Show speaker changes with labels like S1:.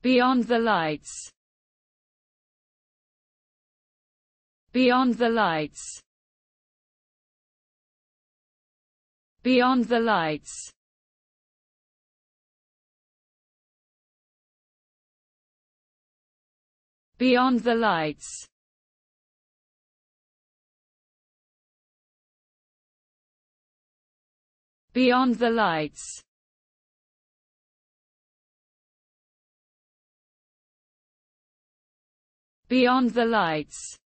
S1: Beyond the lights. Beyond the lights. Beyond the lights. Beyond the lights. Beyond the lights. Beyond the lights.